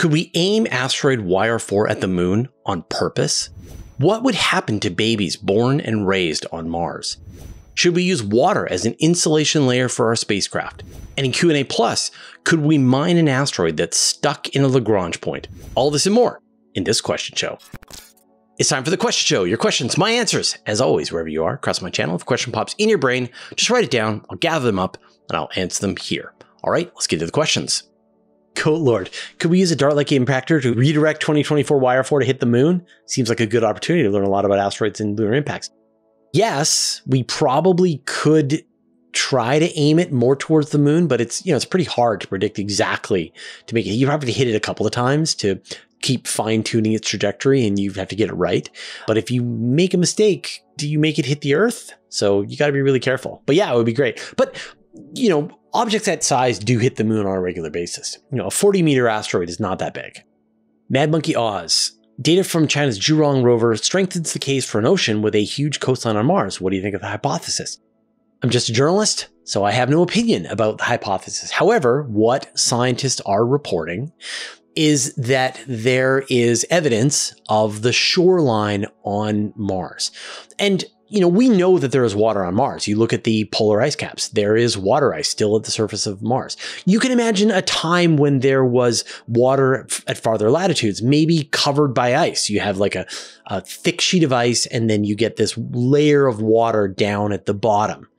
Could we aim asteroid YR4 at the moon on purpose? What would happen to babies born and raised on Mars? Should we use water as an insulation layer for our spacecraft? And in Q&A Plus, could we mine an asteroid that's stuck in a Lagrange point? All this and more in this question show. It's time for the question show. Your questions, my answers. As always, wherever you are, across my channel, if a question pops in your brain, just write it down. I'll gather them up and I'll answer them here. All right, let's get to the questions. Goatlord, could we use a Dart-like impactor to redirect 2024 YR4 to hit the moon? Seems like a good opportunity to learn a lot about asteroids and lunar impacts. Yes, we probably could try to aim it more towards the moon, but it's you know it's pretty hard to predict exactly to make it. You have to hit it a couple of times to keep fine tuning its trajectory, and you have to get it right. But if you make a mistake, do you make it hit the Earth? So you got to be really careful. But yeah, it would be great. But you know, objects that size do hit the moon on a regular basis. You know, a 40 meter asteroid is not that big. Mad Monkey Oz. Data from China's Zhurong rover strengthens the case for an ocean with a huge coastline on Mars. What do you think of the hypothesis? I'm just a journalist, so I have no opinion about the hypothesis. However, what scientists are reporting is that there is evidence of the shoreline on Mars. And you know, we know that there is water on Mars. You look at the polar ice caps, there is water ice still at the surface of Mars. You can imagine a time when there was water at farther latitudes, maybe covered by ice. You have like a, a thick sheet of ice, and then you get this layer of water down at the bottom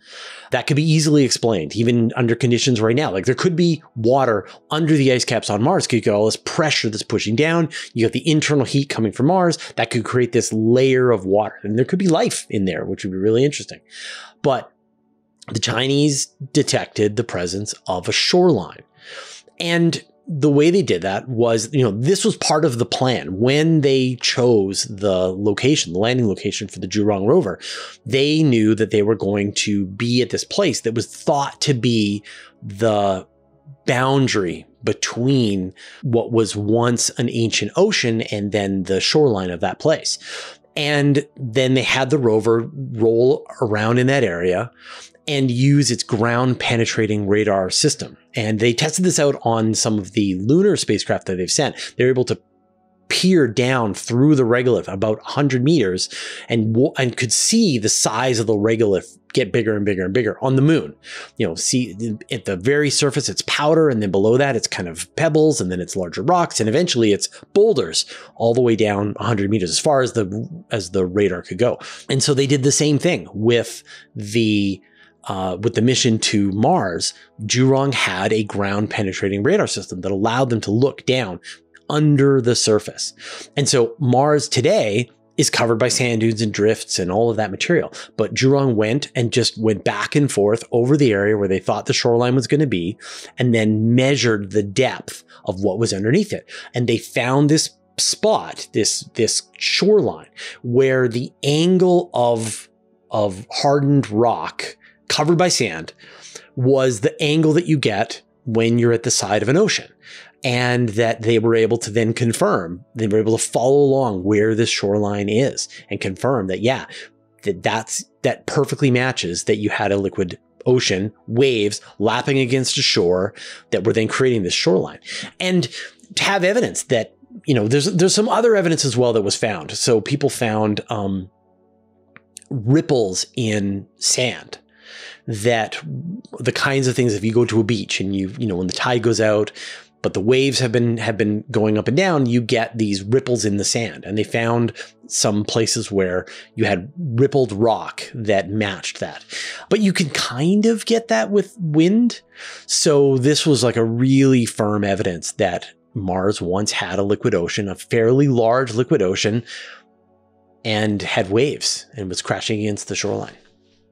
that could be easily explained, even under conditions right now. Like there could be water under the ice caps on Mars. You get all this pressure that's pushing down. You got the internal heat coming from Mars that could create this layer of water. And there could be life in there, which would be really interesting. But the Chinese detected the presence of a shoreline. And the way they did that was, you know, this was part of the plan. When they chose the location, the landing location for the Zhurong rover, they knew that they were going to be at this place that was thought to be the boundary between what was once an ancient ocean and then the shoreline of that place. And then they had the rover roll around in that area and use its ground penetrating radar system. And they tested this out on some of the lunar spacecraft that they've sent. They're able to peer down through the regolith about 100 meters and and could see the size of the regolith get bigger and bigger and bigger on the moon. You know, see at the very surface it's powder and then below that it's kind of pebbles and then it's larger rocks and eventually it's boulders all the way down 100 meters as far as the as the radar could go. And so they did the same thing with the uh, with the mission to Mars, Zhurong had a ground penetrating radar system that allowed them to look down under the surface. And so Mars today is covered by sand dunes and drifts and all of that material. But Zhurong went and just went back and forth over the area where they thought the shoreline was going to be and then measured the depth of what was underneath it. And they found this spot, this, this shoreline where the angle of, of hardened rock covered by sand was the angle that you get when you're at the side of an ocean. And that they were able to then confirm, they were able to follow along where this shoreline is and confirm that, yeah, that that's, that perfectly matches that you had a liquid ocean, waves lapping against a shore that were then creating this shoreline. And to have evidence that, you know, there's, there's some other evidence as well that was found. So people found, um, ripples in sand that the kinds of things if you go to a beach and you you know when the tide goes out but the waves have been have been going up and down you get these ripples in the sand. And they found some places where you had rippled rock that matched that. But you can kind of get that with wind. So this was like a really firm evidence that mars once had a liquid ocean a fairly large liquid ocean and had waves and was crashing against the shoreline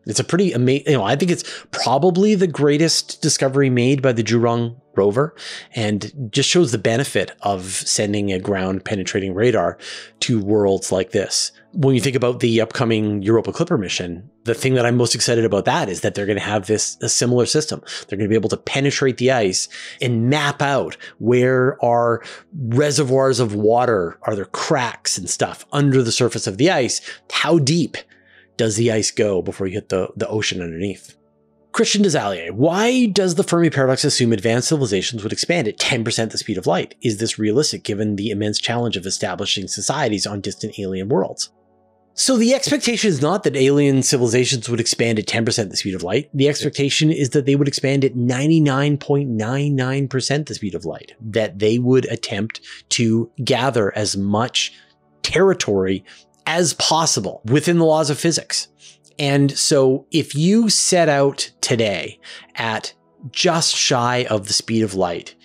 it's a pretty amazing, you know, I think it's probably the greatest discovery made by the Zhurong rover and just shows the benefit of sending a ground penetrating radar to worlds like this. When you think about the upcoming Europa Clipper mission, the thing that I'm most excited about that is that they're going to have this a similar system. They're going to be able to penetrate the ice and map out where are reservoirs of water, are there cracks and stuff under the surface of the ice, how deep does the ice go before you hit the, the ocean underneath? Christian DesAlliers, why does the Fermi paradox assume advanced civilizations would expand at 10% the speed of light? Is this realistic given the immense challenge of establishing societies on distant alien worlds? So the expectation is not that alien civilizations would expand at 10% the speed of light. The expectation is that they would expand at 99.99% the speed of light, that they would attempt to gather as much territory as possible within the laws of physics. And so if you set out today at just shy of the speed of light,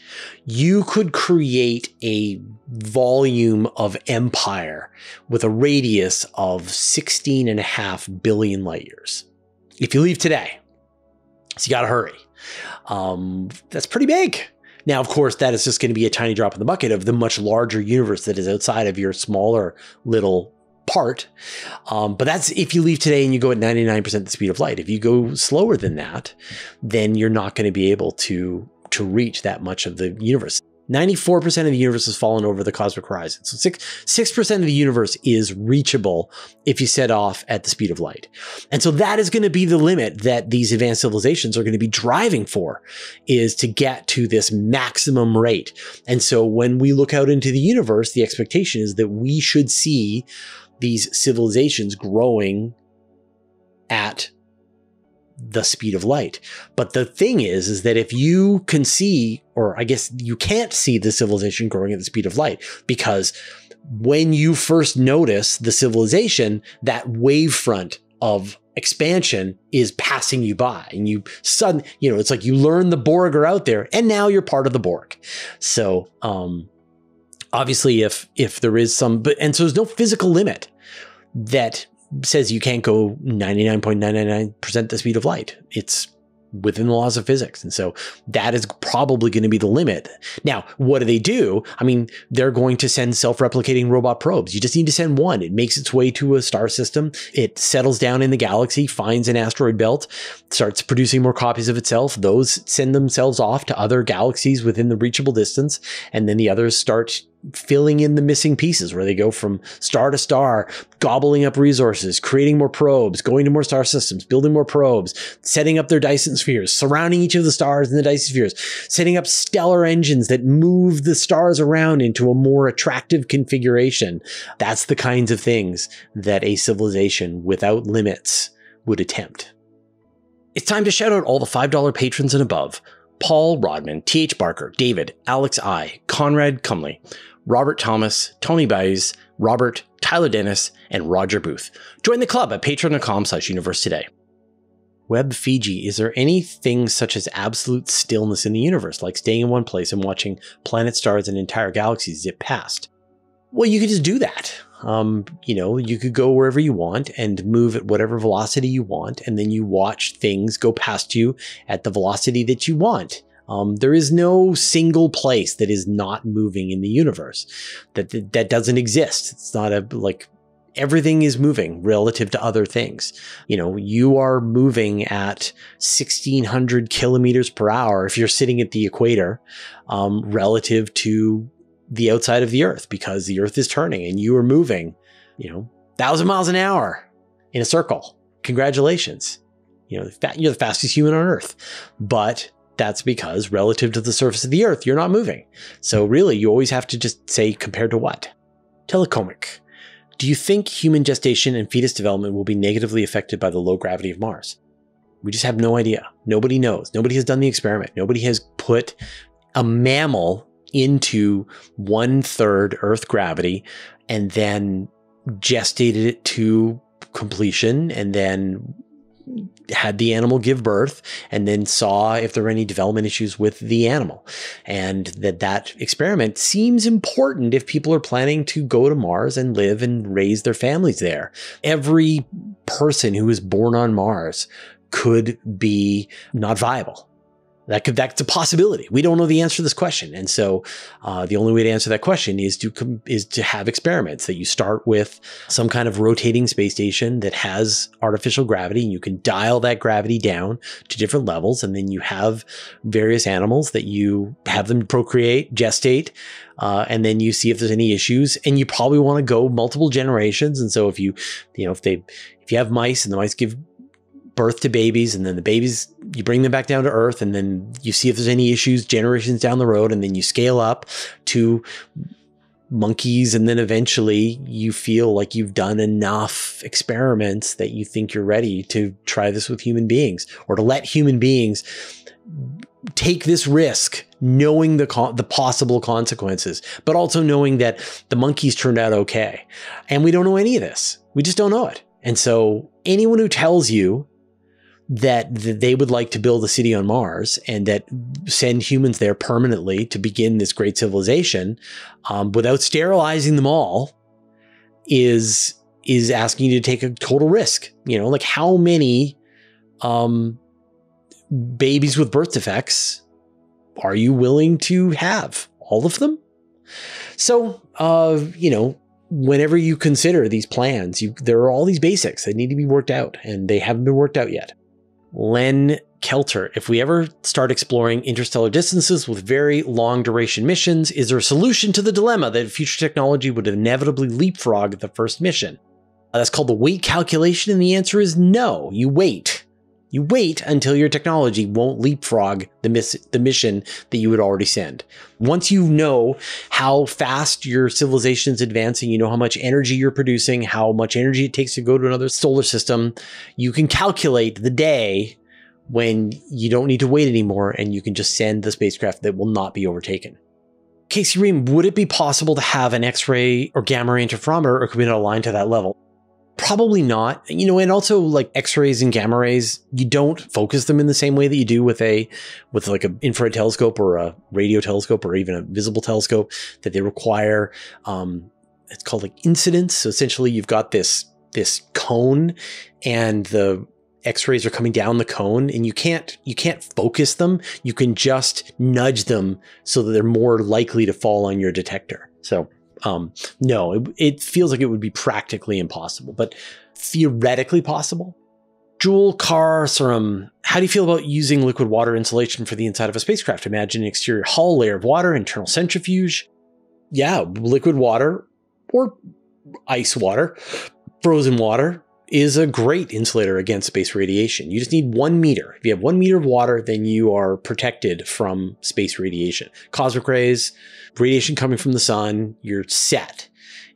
you could create a volume of empire with a radius of 16 and a half billion light years. If you leave today, so you got to hurry. Um, that's pretty big. Now, of course, that is just going to be a tiny drop in the bucket of the much larger universe that is outside of your smaller little Um, but that's if you leave today and you go at 99% the speed of light. If you go slower than that, then you're not going to be able to to reach that much of the universe. 94% of the universe has fallen over the cosmic horizon. So 6, 6% of the universe is reachable if you set off at the speed of light. And so that is going to be the limit that these advanced civilizations are going to be driving for is to get to this maximum rate. And so when we look out into the universe, the expectation is that we should see these civilizations growing at the speed of light. But the thing is, is that if you can see, or I guess you can't see the civilization growing at the speed of light because when you first notice the civilization, that wavefront of expansion is passing you by and you sudden, you know, it's like you learn the Borg are out there and now you're part of the Borg. So, um, obviously if if there is some but and so there's no physical limit that says you can't go 99.999% the speed of light. It's within the laws of physics. And so that is probably going to be the limit. Now what do they do? I mean they're going to send self-replicating robot probes. You just need to send one. It makes its way to a star system. It settles down in the galaxy finds an asteroid belt starts producing more copies of itself. Those send themselves off to other galaxies within the reachable distance and then the others start filling in the missing pieces where they go from star to star, gobbling up resources, creating more probes, going to more star systems, building more probes, setting up their Dyson spheres, surrounding each of the stars in the Dyson spheres, setting up stellar engines that move the stars around into a more attractive configuration. That's the kinds of things that a civilization without limits would attempt. It's time to shout out all the $5 patrons and above. Paul Rodman, T.H. Barker, David, Alex I, Conrad Cumley, Robert Thomas, Tony Baez, Robert, Tyler Dennis, and Roger Booth. Join the club at patreon.com slash universe today. Web Fiji, is there anything such as absolute stillness in the universe, like staying in one place and watching planet stars and entire galaxies zip past? Well, you could just do that. Um, you know, you could go wherever you want and move at whatever velocity you want, and then you watch things go past you at the velocity that you want. Um, there is no single place that is not moving in the universe. That, that that doesn't exist. It's not a like everything is moving relative to other things. You know, you are moving at 1600 kilometers per hour if you're sitting at the equator, um, relative to the outside of the earth because the earth is turning and you are moving, you know, thousand miles an hour in a circle. Congratulations. You know, you're the fastest human on earth. But that's because relative to the surface of the earth, you're not moving. So really, you always have to just say compared to what? TELE KOMIK. Do you think human gestation and fetus development will be negatively affected by the low gravity of Mars? We just have no idea. Nobody knows. Nobody has done the experiment. Nobody has put a mammal into one third Earth gravity and then gestated it to completion and then had the animal give birth and then saw if there were any development issues with the animal. And that that experiment seems important if people are planning to go to mars and live and raise their families there. Every person who is born on mars could be not viable that could that's a possibility. We don't know the answer to this question, and so uh, the only way to answer that question is to is to have experiments that you start with some kind of rotating space station that has artificial gravity, and you can dial that gravity down to different levels, and then you have various animals that you have them procreate, gestate, uh, and then you see if there's any issues, and you probably want to go multiple generations, and so if you you know if they if you have mice and the mice give birth to babies and then the babies you bring them back down to earth and then you see if there's any issues generations down the road and then you scale up to monkeys and then eventually you feel like you've done enough experiments that you think you're ready to try this with human beings or to let human beings take this risk knowing the the possible consequences but also knowing that the monkeys turned out okay. And we don't know any of this. We just don't know it. And so anyone who tells you that they would like to build a city on Mars and that send humans there permanently to begin this great civilization um, without sterilizing them all is is asking you to take a total risk. You know, like how many um, babies with birth defects are you willing to have? All of them? So, uh, you know, whenever you consider these plans, you, there are all these basics that need to be worked out, and they haven't been worked out yet. Len Kelter, if we ever start exploring interstellar distances with very long duration missions, is there a solution to the dilemma that future technology would inevitably leapfrog the first mission? Uh, that's called the wait calculation, and the answer is no. You wait. You wait until your technology won't leapfrog the, miss- the mission that you would already send. Once you know how fast your civilization is advancing, you know how much energy you're producing, how much energy it takes to go to another solar system, you can calculate the day when you don't need to wait anymore and you can just send the spacecraft that will not be overtaken. Kasie Ream, would it be possible to have an X-ray or gamma ray interferometer, or could we not align to that level? Probably not. You know, and also like X-rays and gamma rays, you don't focus them in the same way that you do with a with like an infrared telescope or a radio telescope or even a visible telescope that they require um it's called like incidence. So essentially you've got this this cone and the x-rays are coming down the cone and you can't you can't focus them you can just nudge them so that they're more likely to fall on your detector so um, no, it, it feels like it would be practically impossible, but theoretically possible. Jewel Carcerum, how do you feel about using liquid water insulation for the inside of a spacecraft? Imagine an exterior hull, layer of water, internal centrifuge. Yeah, liquid water or ice water, frozen water is a great insulator against space radiation. You just need one meter. If you have one meter of water, then you are protected from space radiation. Cosmic rays, radiation coming from the sun, you're set.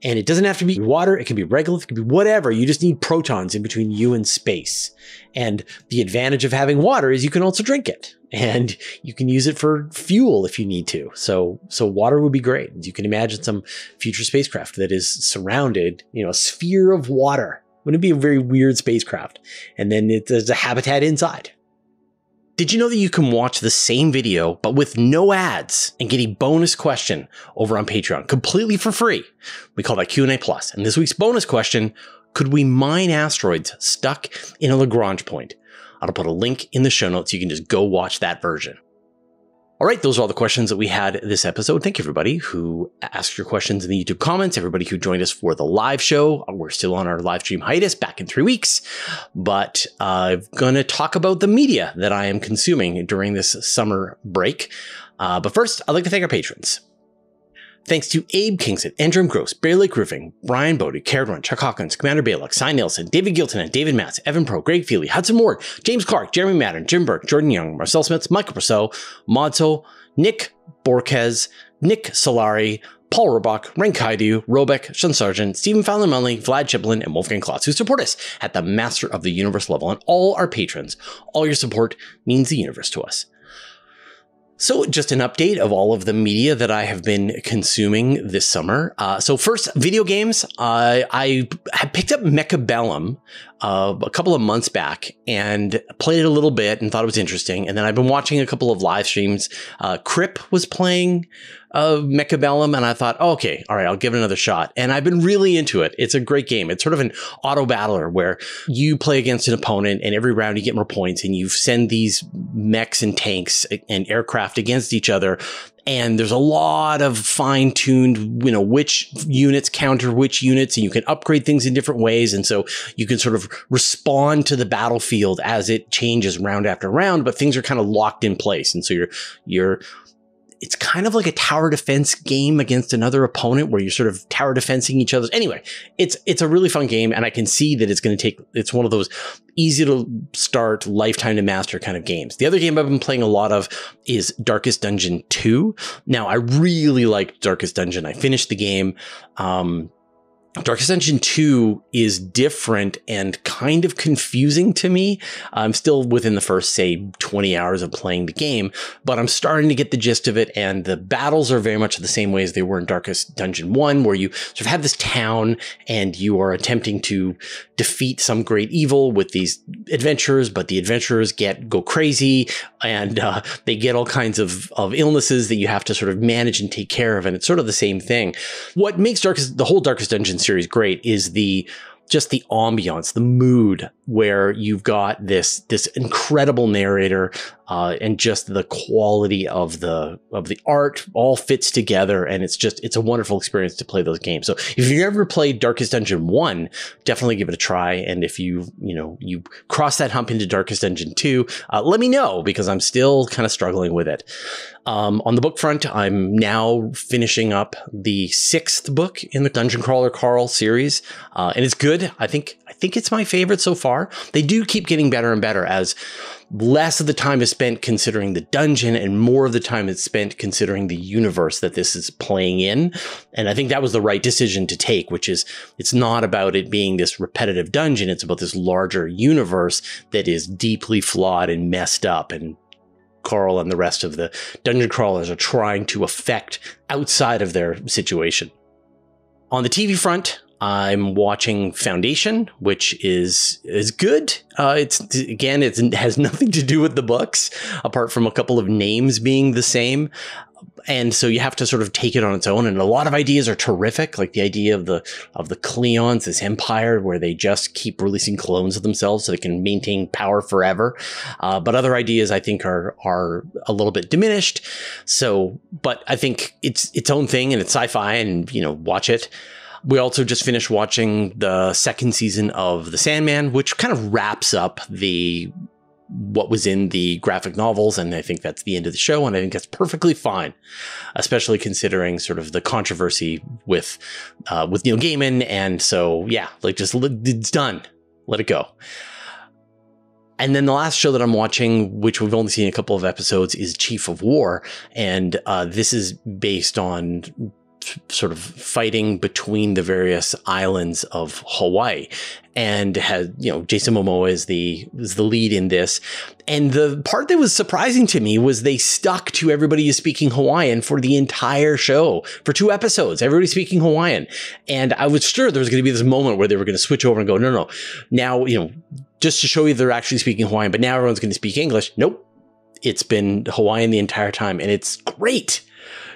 And it doesn't have to be water, it can be regolith, it can be whatever. You just need protons in between you and space. And the advantage of having water is you can also drink it and you can use it for fuel if you need to. So, so water would be great. You can imagine some future spacecraft that is surrounded, you know, a sphere of water. Wouldn't it be a very weird spacecraft? And then it, there's a habitat inside. Did you know that you can watch the same video, but with no ads and get a bonus question over on Patreon completely for free? We call that Q&A Plus. And this week's bonus question, could we mine asteroids stuck in a Lagrange point? I'll put a link in the show notes. You can just go watch that version. All right, those are all the questions that we had this episode. Thank you, everybody who asked your questions in the YouTube comments, everybody who joined us for the live show. We're still on our live stream hiatus back in three weeks, but uh, I'm going to talk about the media that I am consuming during this summer break. Uh, but first, I'd like to thank our patrons. Thanks to Abe Kingston, Andrew Gross, Bear Lake Roofing, Brian Bodie, Caradron, Chuck Hawkins, Commander Baylock, Cy Nelson, David Gilton, and David Matz, Evan Pro, Greg Feely, Hudson Ward, James Clark, Jeremy Madden, Jim Burke, Jordan Young, Marcel Smith, Michael Purcell, Modso, Nick Borquez, Nick Solari, Paul Robach, Renkaidu, Robeck, Sean Sargent, Stephen Fallon Munley, Vlad Chiplin, and Wolfgang Klotz, who support us at the Master of the Universe level, and all our patrons. All your support means the universe to us. So, just an update of all of the media that I have been consuming this summer. Uh, so, first, video games. Uh, I had picked up Mechabellum uh, a couple of months back and played it a little bit and thought it was interesting. And then I've been watching a couple of live streams. Uh, Crip was playing of Mechabellum, and I thought, oh, okay, all right, I'll give it another shot. And I've been really into it. It's a great game. It's sort of an auto battler where you play against an opponent, and every round you get more points, and you send these mechs and tanks and aircraft against each other. And there's a lot of fine tuned, you know, which units counter which units, and you can upgrade things in different ways. And so you can sort of respond to the battlefield as it changes round after round, but things are kind of locked in place. And so you're, you're, it's kind of like a tower defense game against another opponent where you're sort of tower defensing each other's. Anyway, it's it's a really fun game, and I can see that it's going to take. It's one of those easy to start, lifetime to master kind of games. The other game I've been playing a lot of is Darkest Dungeon 2. Now, I really like Darkest Dungeon. I finished the game. Um, Darkest Dungeon 2 is different and kind of confusing to me. I'm still within the first, say, 20 hours of playing the game, but I'm starting to get the gist of it. And the battles are very much the same way as they were in Darkest Dungeon 1, where you sort of have this town and you are attempting to defeat some great evil with these adventurers, but the adventurers get go crazy and uh, they get all kinds of, of illnesses that you have to sort of manage and take care of. And it's sort of the same thing. What makes Darkest, the whole Darkest Dungeon series great is the just the ambiance, the mood where you've got this this incredible narrator uh, and just the quality of the of the art all fits together and it's just it's a wonderful experience to play those games. So if you've ever played darkest dungeon 1 definitely give it a try and if you you know you cross that hump into darkest dungeon 2 uh, let me know because i'm still kind of struggling with it. Um, on the book front i'm now finishing up the sixth book in the dungeon crawler carl series uh, and it's good. I think i think it's my favorite so far. They do keep getting better and better as less of the time is spent considering the dungeon and more of the time is spent considering the universe that this is playing in. And I think that was the right decision to take, which is it's not about it being this repetitive dungeon. It's about this larger universe that is deeply flawed and messed up. And Carl and the rest of the dungeon crawlers are trying to affect outside of their situation. On the TV front, I'm watching Foundation, which is is good. Uh, it's again, it has nothing to do with the books, apart from a couple of names being the same. And so you have to sort of take it on its own. And a lot of ideas are terrific, like the idea of the of the Cleons, this empire where they just keep releasing clones of themselves so they can maintain power forever. Uh, but other ideas I think are are a little bit diminished. So, but I think it's its own thing and it's sci-fi, and you know, watch it. We also just finished watching the second season of The Sandman, which kind of wraps up the what was in the graphic novels, and I think that's the end of the show, and I think that's perfectly fine, especially considering sort of the controversy with uh, with Neil Gaiman, and so yeah, like just it's done, let it go. And then the last show that I'm watching, which we've only seen a couple of episodes, is Chief of War, and uh, this is based on sort of fighting between the various islands of Hawaii. And has you know Jason Momoa is the is the lead in this. And the part that was surprising to me was they stuck to everybody is speaking Hawaiian for the entire show for two episodes everybody speaking Hawaiian. And I was sure there was going to be this moment where they were going to switch over and go no no now you know just to show you they're actually speaking Hawaiian but now everyone's going to speak English. Nope. It's been Hawaiian the entire time. And it's great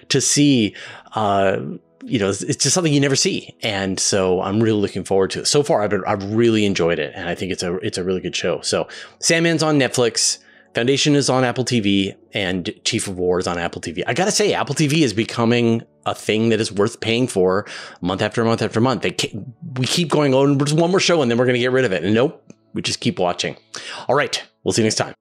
to see uh, you know, it's just something you never see, and so I'm really looking forward to it. So far, I've been, I've really enjoyed it, and I think it's a it's a really good show. So, Sandman's on Netflix, Foundation is on Apple TV, and Chief of War is on Apple TV. I gotta say, Apple TV is becoming a thing that is worth paying for month after month after month. They we keep going, oh, just one more show, and then we're gonna get rid of it. And nope, we just keep watching. All right, we'll see you next time.